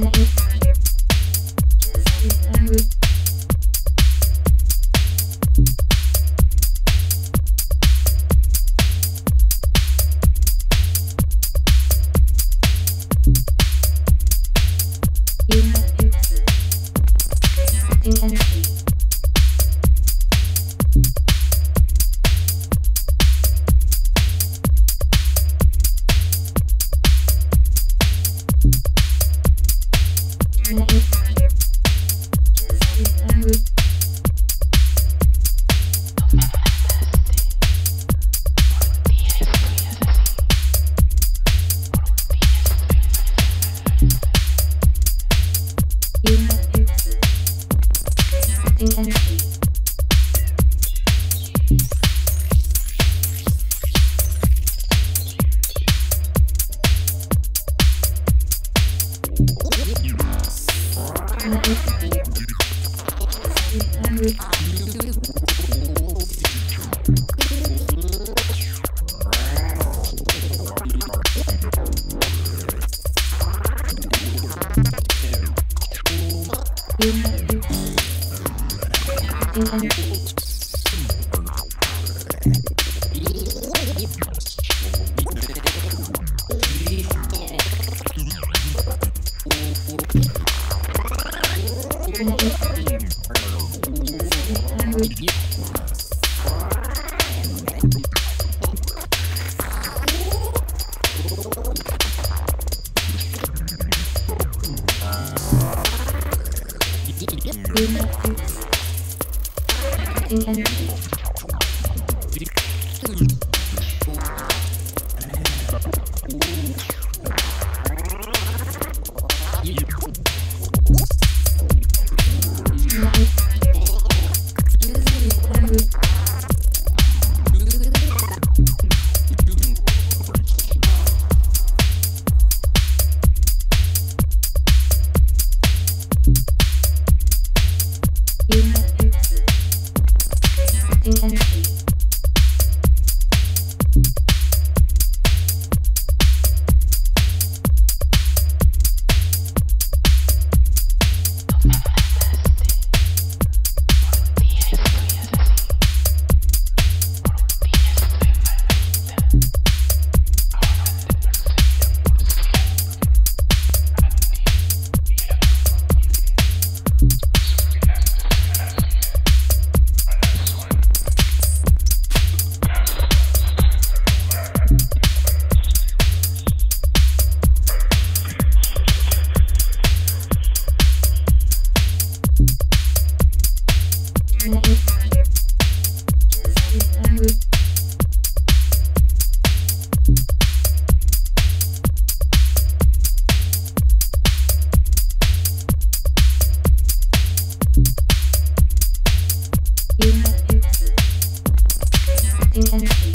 Thank you. 今天。in and